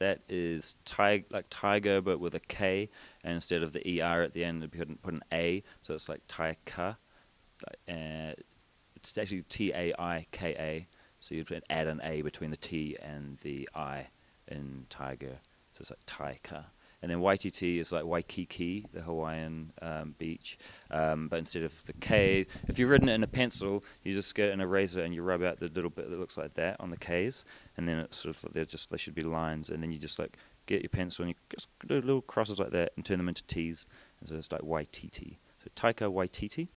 that is tig- like tiger, but with a K, and instead of the ER at the end, you put, put an A, so it's like Taika. Uh, it's actually T A I K A, so you'd add an A between the T and the I in tiger, so it's like Taika. And then Waititi is like Waikiki, the Hawaiian um, beach. Um, but instead of the K, if you've written it in a pencil, you just get an eraser and you rub out the little bit that looks like that on the K's, and then it's sort of they're just they should be lines, and then you just like get your pencil and you just do little crosses like that and turn them into T's, and so it's like Waititi. So Taika Waititi.